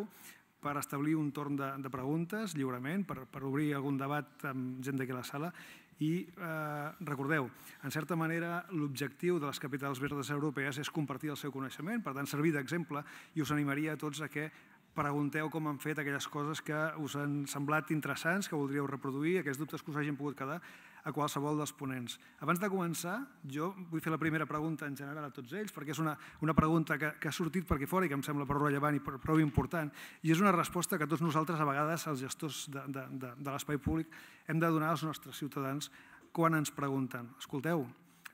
voleu, per establir un torn de, de preguntes lliurement, per, per obrir algun debat amb gent d'aquí a la sala. I eh, recordeu, en certa manera l'objectiu de les capitals verdes europees és compartir el seu coneixement, per tant servir d'exemple i us animaria a tots a que pregunteu com han fet aquelles coses que us han semblat interessants, que voldríeu reproduir, aquells dubtes que us hagin pogut quedar a qualsevol dels ponents. Abans de començar, jo vull fer la primera pregunta en general a tots ells, perquè és una, una pregunta que, que ha sortit per aquí fora i que em sembla prou rellevant i prou important, i és una resposta que tots nosaltres, a vegades, els gestors de, de, de, de l'espai públic, hem de donar als nostres ciutadans quan ens pregunten. Escolteu,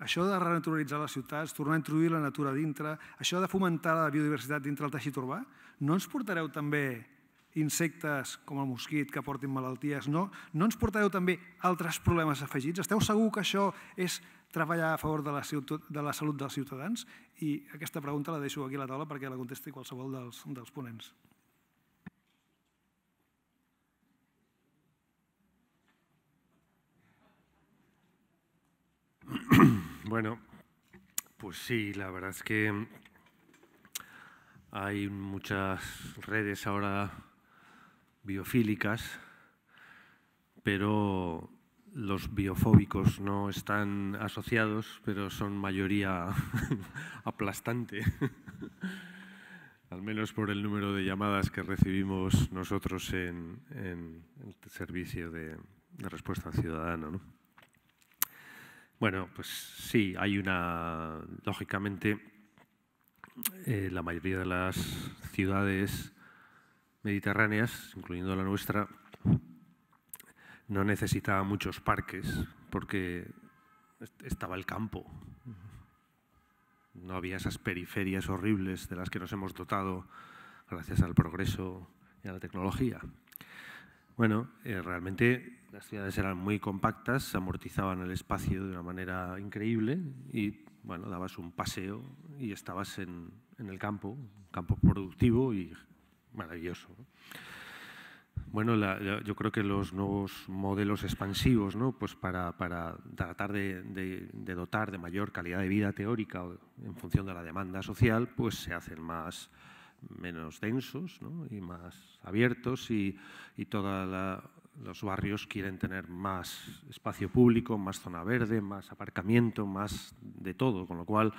això de renaturalitzar les ciutats, tornar a introduir la natura dintre, això de fomentar la biodiversitat dintre el teixit urbà, no ens portareu també insectes com el mosquit que portin malalties, no, no ens portareu també altres problemes afegits? Esteu segur que això és treballar a favor de la, de la salut dels ciutadans? I aquesta pregunta la deixo aquí a la taula perquè la contesti qualsevol dels, dels ponents. Bueno, pues sí, la verdad es que hay muchas redes ahora biofílicas, pero los biofóbicos no están asociados, pero son mayoría aplastante, al menos por el número de llamadas que recibimos nosotros en, el servicio de, respuesta al ciudadano. ¿no? Bueno, pues sí, hay una, lógicamente, eh, la mayoría de las ciudades mediterráneas, incluyendo la nuestra, no necesitaba muchos parques porque estaba el campo. No había esas periferias horribles de las que nos hemos dotado gracias al progreso y a la tecnología. Bueno, eh, realmente las ciudades eran muy compactas, amortizaban el espacio de una manera increíble y bueno, dabas un paseo y estabas en, el campo, un campo productivo y maravilloso. Bueno, yo creo que los nuevos modelos expansivos, ¿no? pues para, tratar de, dotar de mayor calidad de vida teórica en función de la demanda social, pues se hacen más, menos densos y más abiertos y, todos los barrios quieren tener más espacio público, más zona verde, más aparcamiento, más de todo, con lo cual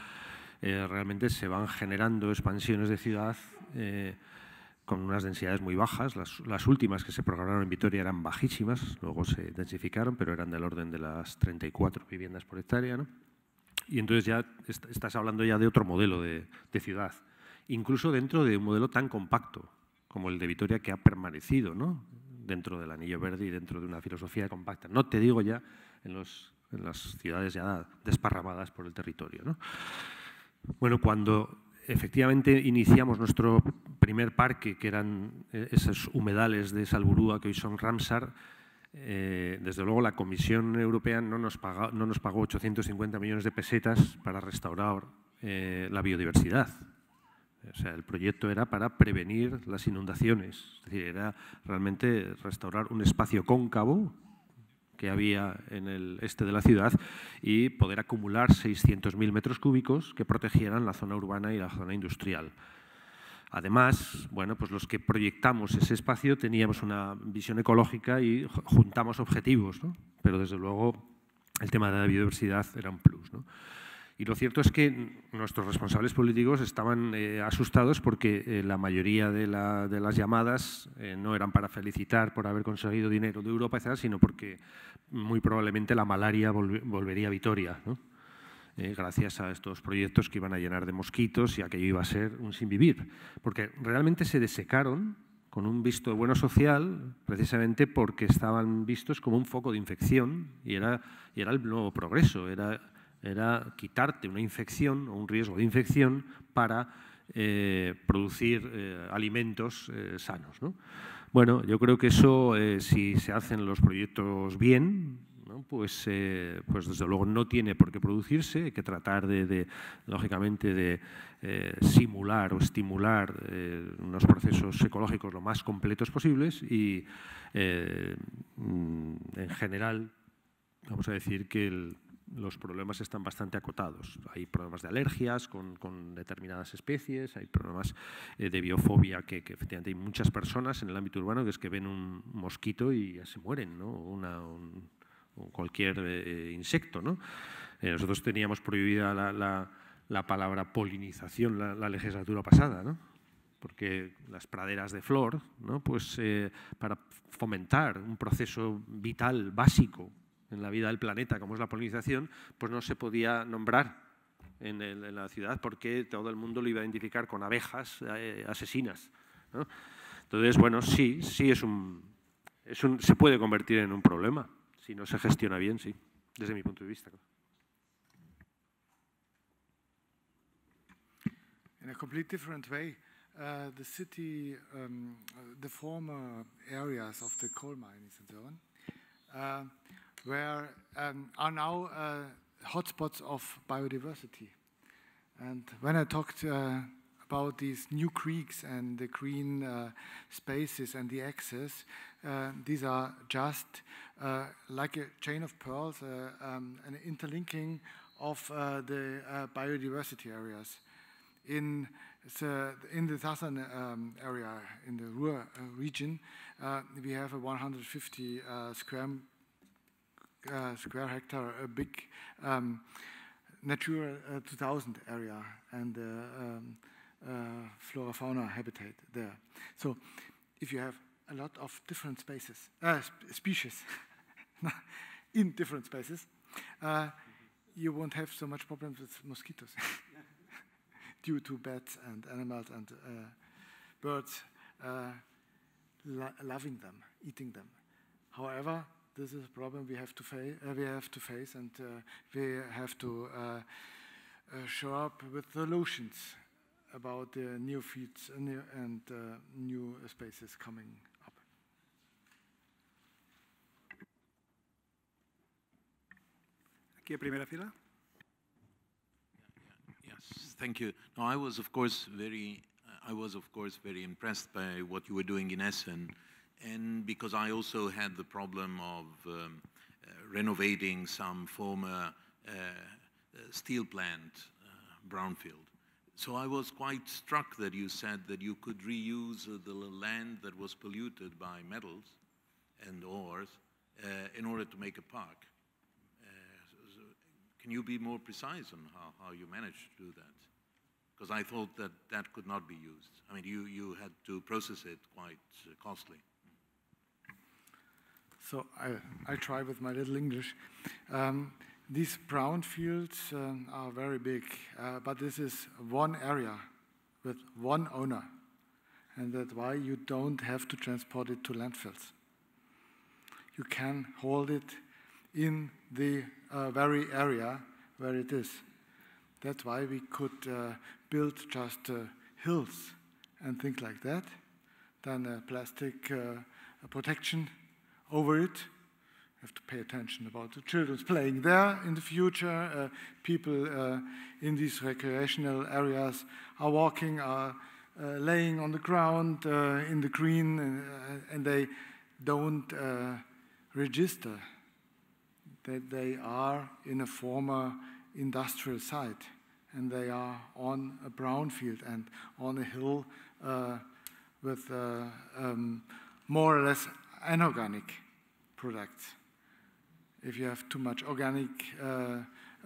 eh, realmente se van generando expansiones de ciudad eh, con unas densidades muy bajas. Las, últimas que se programaron en Vitoria eran bajísimas, luego se densificaron, pero eran del orden de las 34 viviendas por hectárea. Y entonces ya estás hablando ya de otro modelo de ciudad incluso dentro de un modelo tan compacto como el de Vitoria que ha permanecido ¿no? dentro del anillo verde y dentro de una filosofía compacta. No te digo ya en, las ciudades ya desparramadas por el territorio. ¿no? Bueno, cuando efectivamente iniciamos nuestro primer parque, que eran eh, esos humedales de Salburúa que hoy son Ramsar, eh, desde luego la Comisión Europea no nos, no nos, pagó 850 millones de pesetas para restaurar eh, la biodiversidad. O sea, el proyecto era para prevenir las inundaciones, es decir, era realmente restaurar un espacio cóncavo que había en el este de la ciudad y poder acumular 600.000 metros cúbicos que protegieran la zona urbana y la zona industrial. Además, bueno, pues los que proyectamos ese espacio teníamos una visión ecológica y juntamos objetivos, ¿no? pero desde luego el tema de la biodiversidad era un plus. ¿no? Y lo cierto es que nuestros responsables políticos estaban eh, asustados porque eh, la mayoría de, las llamadas eh, no eran para felicitar por haber conseguido dinero de Europa, sino porque muy probablemente la malaria volvería a Vitoria, gracias a estos proyectos que iban a llenar de mosquitos y aquello iba a ser un sin vivir. Porque realmente se desecaron con un visto bueno social, precisamente porque estaban vistos como un foco de infección y era, y era el nuevo progreso, era era quitarte una infección o un riesgo de infección para eh, producir eh, alimentos eh, sanos. Bueno, yo creo que eso, si se hacen los proyectos bien, pues, pues desde luego no tiene por qué producirse, hay que tratar de, lógicamente, de simular o estimular unos procesos ecológicos lo más completos posibles y en general vamos a decir que el, los problemas están bastante acotados. Hay problemas de alergias con, determinadas especies, hay problemas eh, de biofobia que, efectivamente hay muchas personas en el ámbito urbano que es que ven un mosquito y ya se mueren, ¿no? Una, un, cualquier eh, insecto. ¿no? Eh, nosotros teníamos prohibida la, palabra polinización la, la legislatura pasada, ¿no? porque las praderas de flor, ¿no? pues, para fomentar un proceso vital básico en la vida del planeta, como es la polinización, pues no se podía nombrar en, la ciudad porque todo el mundo lo iba a identificar con abejas eh, asesinas. Entonces, bueno, sí, sí es un, es un, se puede convertir en un problema si no se gestiona bien, sí, desde mi punto de vista. In a completely different way, uh, the city, um, the former areas of the coal mines and uh, where um, are now uh, hotspots of biodiversity. And when I talked uh, about these new creeks and the green uh, spaces and the access, uh, these are just uh, like a chain of pearls, uh, um, an interlinking of the biodiversity areas. In the, in the southern um, area, in the Ruhr region, we have a 150 square uh, square hectare, a big um, Natura uh, 2000 area and uh, um, uh, flora fauna habitat there. So if you have a lot of different spaces, sp species in different spaces, you won't have so much problems with mosquitoes due to bats and animals and birds lo loving them, eating them. However, this is a problem we have to, fa uh, we have to face and uh, we have to uh, uh, show up with solutions about the new feeds and new, and, new spaces coming up. Aquí a primera fila. Yes, thank you. No, I was of course very, I was of course very impressed by what you were doing in Essen and because I also had the problem of um, uh, renovating some former uh, uh steel plant, uh, brownfield. So I was quite struck that you said that you could reuse uh, the land that was polluted by metals and ores in order to make a park. Can you be more precise on how, how you managed to do that? Because I thought that that could not be used. I mean, you, you had to process it quite costly. So I, I try with my little English. Um, these brownfields um, are very big, uh, but this is one area with one owner. And that's why you don't have to transport it to landfills. You can hold it in the uh, very area where it is. That's why we could uh, build just uh, hills and things like that, then a plastic uh, protection over it. You have to pay attention about the children playing there in the future. Uh, people uh, in these recreational areas are walking, are uh, laying on the ground uh, in the green, and, uh, and they don't uh, register that they are in a former industrial site and they are on a brownfield and on a hill with um, more or less anorganic products. If you have too much organic uh,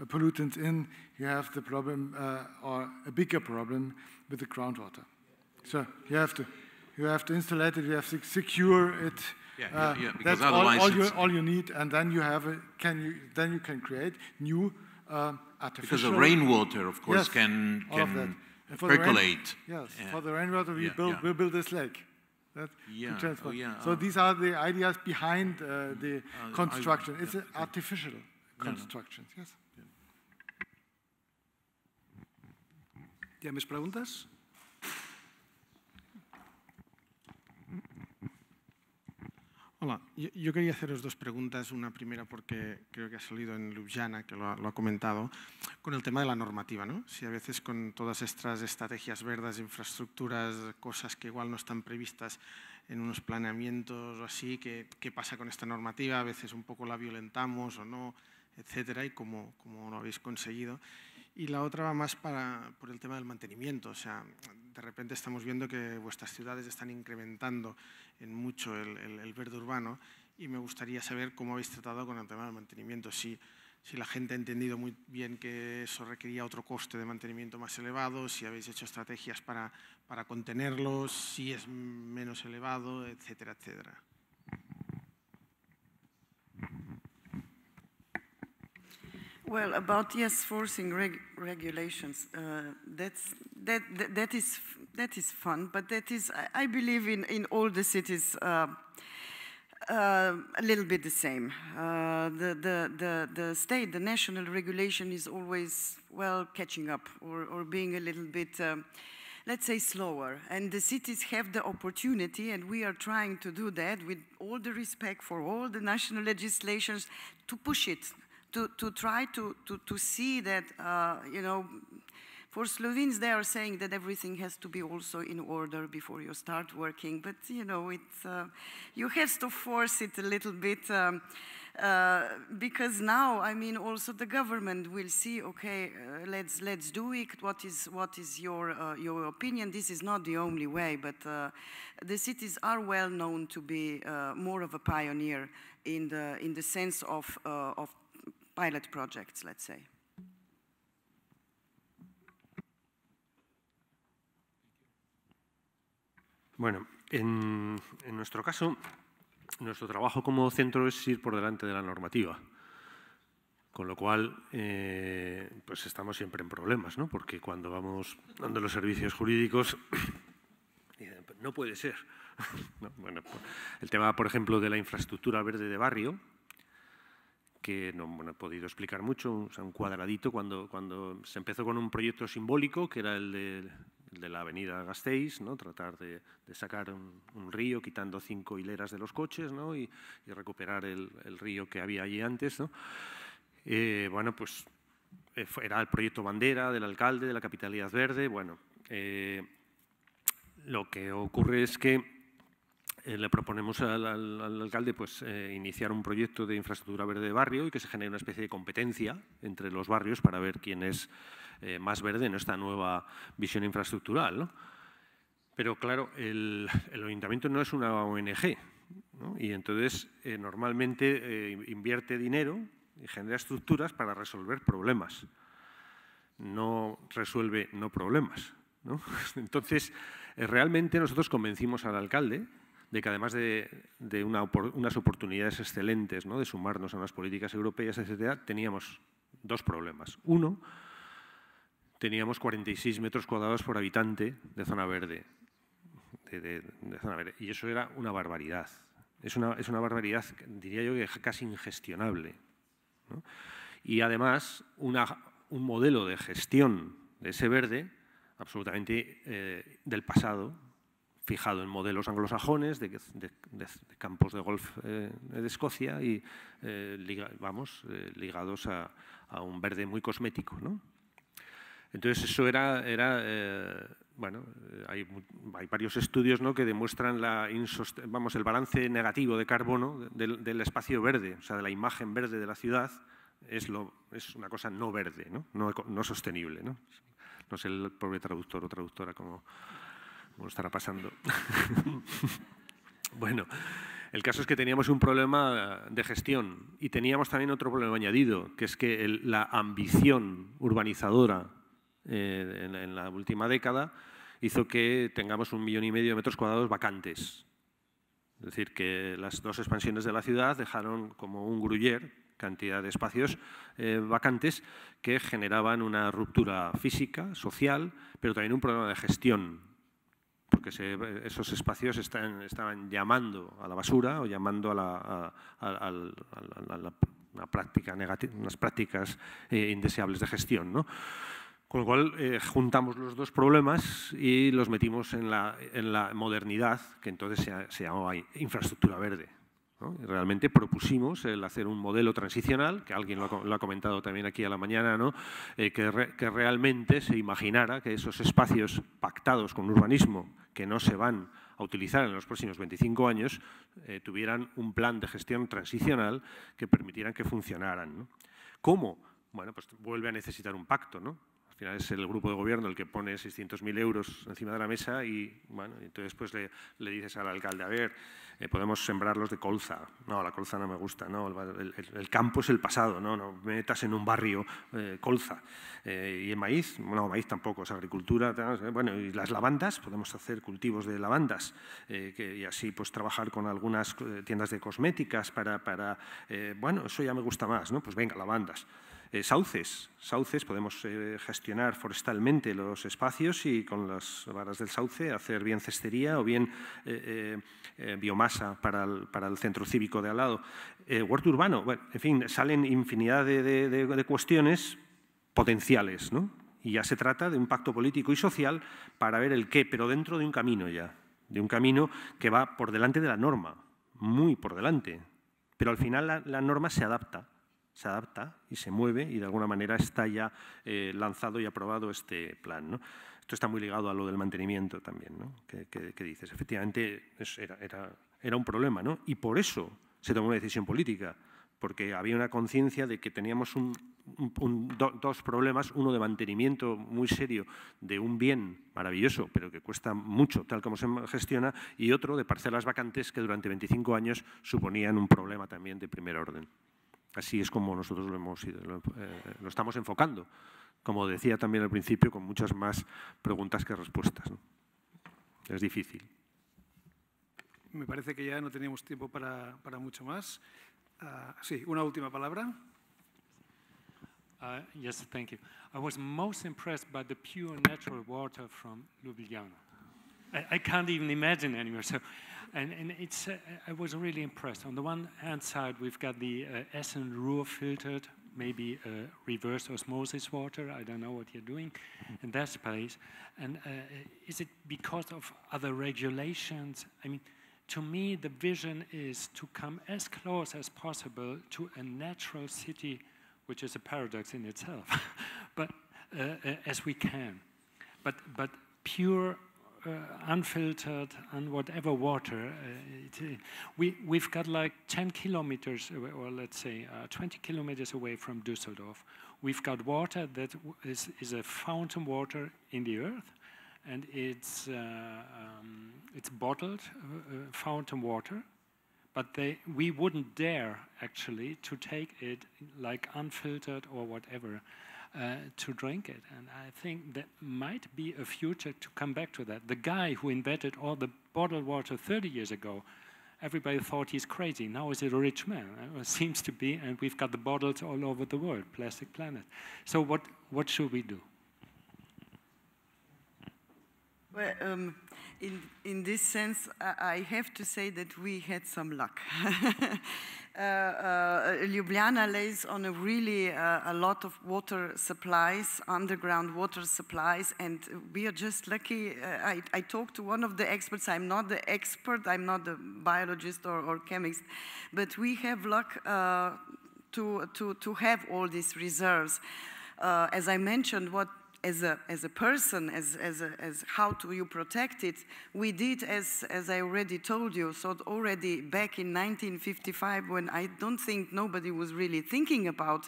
pollutants in, you have the problem, uh, or a bigger problem, with the groundwater. So you have to, you have to install it, you have to secure it. Yeah, uh, yeah, that's all, all, you, all you need, and then you have a, can you then you can create new uh, artificial. Because the rainwater, of course, yes, can can percolate. Rain, yes, yeah. for the rainwater, we build we build this lake that yeah. Oh, yeah. So uh, these are the ideas behind uh, the uh, construction. I, it's yeah, artificial constructions. Yes. ¿Hay más preguntas? Hola, yo, quería haceros dos preguntas. Una primera porque creo que ha salido en Ljubljana, que lo ha, comentado, con el tema de la normativa. ¿no? Si a veces con todas estas estrategias verdes, infraestructuras, cosas que igual no están previstas en unos planeamientos o así, ¿qué, qué pasa con esta normativa? A veces un poco la violentamos o no, etcétera, y cómo, cómo lo habéis conseguido. Y la otra va más para, por el tema del mantenimiento. O sea, de repente estamos viendo que vuestras ciudades están incrementando en mucho el, verde urbano y me gustaría saber cómo habéis tratado con el tema del mantenimiento. Si, si la gente ha entendido muy bien que eso requería otro coste de mantenimiento más elevado, si habéis hecho estrategias para, para contenerlos, si es menos elevado, etcétera, etcétera. Well, about yes, forcing reg regulations, uh, that's, that, that, that, is, that is fun, but that is, I, I believe in, in all the cities, uh, uh, a little bit the same. Uh, the, the, the, the state, the national regulation is always, well, catching up or, or being a little bit, um, let's say, slower. And the cities have the opportunity, and we are trying to do that with all the respect for all the national legislations to push it, to, to try to, to, to see that, uh, you know, for Slovenes, they are saying that everything has to be also in order before you start working. But, you know, it's, uh, you have to force it a little bit. Um, uh, because now, I mean, also the government will see, okay, uh, let's let's do it. What is what is your uh, your opinion? This is not the only way, but uh, the cities are well known to be uh, more of a pioneer in the in the sense of of pilot projects, let's say. Bueno, en, nuestro caso, nuestro trabajo como centro es ir por delante de la normativa, con lo cual eh, pues estamos siempre en problemas, ¿no? porque cuando vamos dando los servicios jurídicos, dicen, no puede ser. ¿No? Bueno, el tema, por ejemplo, de la infraestructura verde de barrio, que no he podido explicar mucho, o sea, un cuadradito, cuando, cuando se empezó con un proyecto simbólico, que era el de, de la avenida Gasteiz, ¿no? tratar de, de sacar un, un, río quitando cinco hileras de los coches ¿no? y, y, recuperar el, el, río que había allí antes. ¿no? Eh, bueno, pues eh, era el proyecto bandera del alcalde de la Capitalidad Verde. Bueno, eh, lo que ocurre es que eh, le proponemos al, al, al alcalde pues, eh, iniciar un proyecto de infraestructura verde de barrio y que se genere una especie de competencia entre los barrios para ver quién es eh, más verde en esta nueva visión infraestructural. Pero claro, el, el, ayuntamiento no es una ONG y entonces normalmente invierte dinero y genera estructuras para resolver problemas. No resuelve no problemas. Entonces, realmente nosotros convencimos al alcalde de que además de, de una, unas oportunidades excelentes ¿no? de sumarnos a unas políticas europeas, etc., teníamos dos problemas. Uno, teníamos 46 metros cuadrados por habitante de zona verde. De, de, zona verde. Y eso era una barbaridad. Es una, es una barbaridad, diría yo, que casi ingestionable. Y además, una, un modelo de gestión de ese verde absolutamente eh, del pasado, fijado en modelos anglosajones de, de, de campos de golf eh, de Escocia y eh, vamos, eh, ligados a, un verde muy cosmético. ¿no? Entonces eso era, era eh, bueno, hay, hay, varios estudios ¿no? que demuestran la vamos, el balance negativo de carbono del, espacio verde, o sea, de la imagen verde de la ciudad, es, lo, es una cosa no verde, no, no, sostenible. ¿no? no sé el pobre traductor o traductora cómo estará pasando. bueno, el caso es que teníamos un problema de gestión y teníamos también otro problema añadido, que es que la ambición urbanizadora eh, en, en, la última década hizo que tengamos un millón y medio de metros cuadrados vacantes. Es decir, que las dos expansiones de la ciudad dejaron como un gruyer cantidad de espacios eh, vacantes que generaban una ruptura física, social, pero también un problema de gestión porque se, esos espacios están, estaban llamando a la basura o llamando a la, a, a, a la, práctica negativa, unas prácticas eh, indeseables de gestión. ¿no? Con lo cual eh, juntamos los dos problemas y los metimos en la, en la modernidad, que entonces se llamaba infraestructura verde. Realmente propusimos el hacer un modelo transicional, que alguien lo ha, comentado también aquí a la mañana, ¿no? eh, que, re, que, realmente se imaginara que esos espacios pactados con urbanismo, que no se van a utilizar en los próximos 25 años, eh, tuvieran un plan de gestión transicional que permitieran que funcionaran. ¿Cómo? Bueno, pues vuelve a necesitar un pacto, ¿no? Es el grupo de gobierno el que pone 600.000 euros encima de la mesa y, bueno, entonces pues le, le dices al alcalde, a ver, eh, podemos sembrarlos de colza. No, la colza no me gusta, no, el, el, campo es el pasado, no, no metas en un barrio eh, colza. Eh, y el maíz, no, maíz tampoco, es agricultura, bueno, y las lavandas, podemos hacer cultivos de lavandas que, y así pues trabajar con algunas tiendas de cosméticas para, para bueno, eso ya me gusta más, ¿no? Pues venga, lavandas. Eh, sauces. Podemos eh, gestionar forestalmente los espacios y con las varas del sauce hacer bien cestería o bien eh, biomasa para el, centro cívico de al lado. huerto urbano, bueno, en fin, salen infinidad de, cuestiones potenciales, ¿no? Y ya se trata de un pacto político y social para ver el qué, pero dentro de un camino ya, de un camino que va por delante de la norma, muy por delante. Pero al final la norma se adapta se adapta y se mueve y de alguna manera está ya eh, lanzado y aprobado este plan. Esto está muy ligado a lo del mantenimiento también, ¿no? que, dices. Efectivamente, era, era, era, un problema ¿no? y por eso se tomó una decisión política, porque había una conciencia de que teníamos un, dos problemas, uno de mantenimiento muy serio de un bien maravilloso, pero que cuesta mucho tal como se gestiona, y otro de parcelas vacantes que durante 25 años suponían un problema también de primer orden. Así es como nosotros lo, hemos, eh, lo, estamos enfocando, como decía también al principio, con muchas más preguntas que respuestas. Es difícil. Me parece que ya no teníamos tiempo para, para mucho más. Uh, sí, una última palabra. Uh, yes, thank you. I was most impressed by the pure natural water from Ljubljana. I, I can't even imagine anymore. So and, and it's, uh, I was really impressed. On the one hand side, we've got the uh, Essen Ruhr filtered, maybe uh, reverse osmosis water. I don't know what you're doing in that space. And uh, is it because of other regulations? I mean, to me, the vision is to come as close as possible to a natural city, which is a paradox in itself, but uh, uh, as we can. But, but pure unfiltered and whatever water. Uh, it, we, we've got like 10 kilometers, away, or let's say uh, 20 kilometers away from Düsseldorf. We've got water that is, is a fountain water in the earth, and it's, uh, um, it's bottled uh, fountain water, but they, we wouldn't dare actually to take it like unfiltered or whatever uh, to drink it. And I think that might be a future to come back to that. The guy who invented all the bottled water 30 years ago, everybody thought he's crazy. Now he's a rich man. It seems to be, and we've got the bottles all over the world, plastic planet. So what, what should we do? Well, um, in, in this sense, I have to say that we had some luck. uh, uh, Ljubljana lays on a really uh, a lot of water supplies, underground water supplies, and we are just lucky. Uh, I, I, talked to one of the experts. I'm not the expert. I'm not the biologist or, or chemist, but we have luck uh, to, to, to have all these reserves. Uh, as I mentioned, what as a, as a person, as, as, a, as how do you protect it, we did, as, as I already told you, so already back in 1955, when I don't think nobody was really thinking about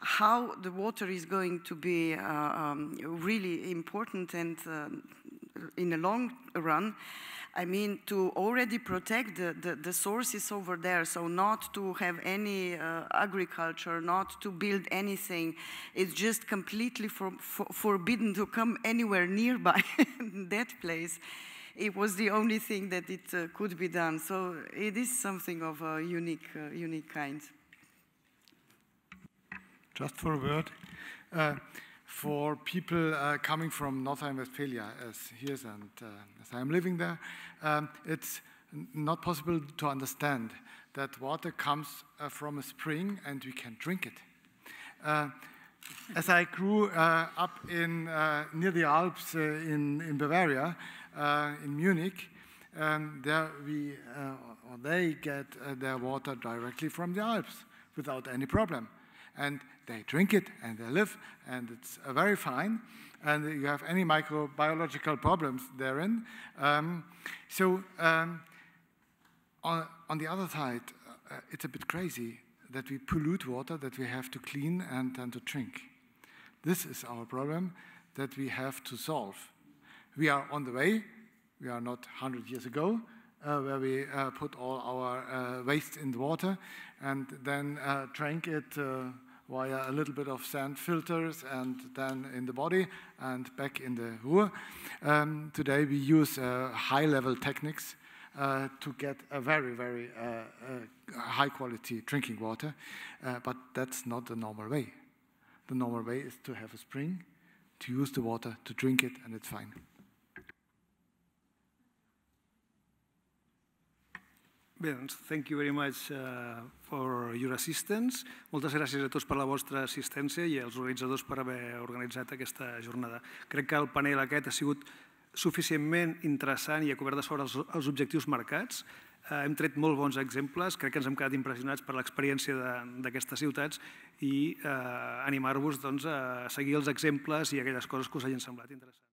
how the water is going to be uh, um, really important and uh, in the long run, I mean, to already protect the, the, the, sources over there, so not to have any uh, agriculture, not to build anything. It's just completely for, for, forbidden to come anywhere nearby that place. It was the only thing that it uh, could be done. So it is something of a unique, uh, unique kind. Just for a word. For people uh, coming from North Rhine-Westphalia, as here's and uh, as I am living there, um, it's not possible to understand that water comes uh, from a spring and we can drink it. Uh, as I grew uh, up in uh, near the Alps in, in Bavaria, in Munich, um, there we or they get their water directly from the Alps without any problem and they drink it and they live, and it's uh, very fine. And you have any microbiological problems therein. Um, so, um, on, on, the other side, uh, it's a bit crazy that we pollute water that we have to clean and, and to drink. This is our problem that we have to solve. We are on the way. We are not 100 years ago, uh, where we uh, put all our uh, waste in the water and then uh, drank it uh, via a little bit of sand filters and then in the body and back in the Ruhr. Um, today we use uh, high-level techniques uh, to get a very, very uh, uh, high quality drinking water, uh, but that's not the normal way. The normal way is to have a spring, to use the water, to drink it, and it's fine. Bé, doncs, thank you very much uh, for your assistance. Moltes gràcies a tots per la vostra assistència i als organitzadors per haver organitzat aquesta jornada. Crec que el panel aquest ha sigut suficientment interessant i ha cobert de sobre els, els objectius marcats. Eh, hem tret molt bons exemples, crec que ens hem quedat impressionats per l'experiència d'aquestes ciutats i eh, animar-vos doncs, a seguir els exemples i aquelles coses que us hagin semblat interessants.